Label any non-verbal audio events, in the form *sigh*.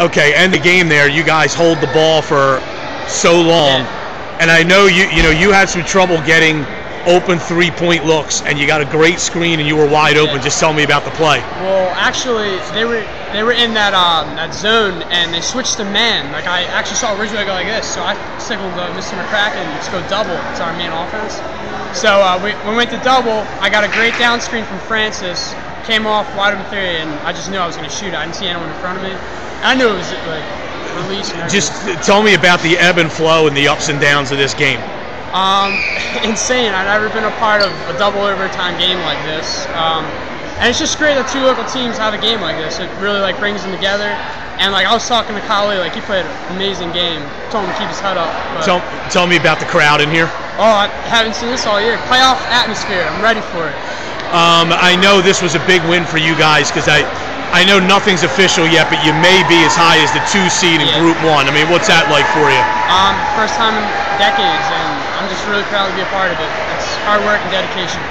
Okay, end the game there, you guys hold the ball for so long, Yeah. and I know you you know you had some trouble getting open three point looks, and you got a great screen, and you were wide open. Yeah. Just tell me about the play. Well, actually, they were they were in that um, that zone, and they switched to man. Like I actually saw originally go like this, so I signaled to Mr. McCracken to go double. It's our main offense. So uh, we, we went to double. I got a great down screen from Francis. Came off wide open three, and I just knew I was going to shoot. I didn't see anyone in front of me. I knew it was like release. Just tell me about the ebb and flow and the ups and downs of this game. Um, *laughs* insane. I've never been a part of a double overtime game like this. Um, and it's just great that two local teams have a game like this. It really like brings them together. And like I was talking to Kali, like he played an amazing game. Told him to keep his head up. Tell tell me about the crowd in here. oh, I haven't seen this all year. Playoff atmosphere. I'm ready for it. Um, I know this was a big win for you guys because I, I know nothing's official yet, but you may be as high as the two seed in Yeah. Group One. I mean, what's that like for you? Um, first time in decades, and I'm just really proud to be a part of it. It's hard work and dedication.